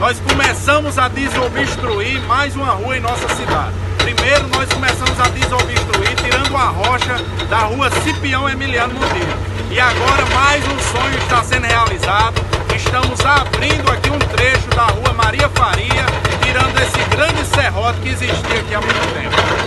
nós começamos a desobstruir mais uma rua em nossa cidade. Primeiro, nós começamos a desobstruir tirando a rocha da rua Cipião Emiliano Monteiro. E agora, mais um sonho está sendo realizado. Estamos abrindo aqui um trecho da rua Maria Faria, tirando esse grande serrote que existia aqui há muito tempo.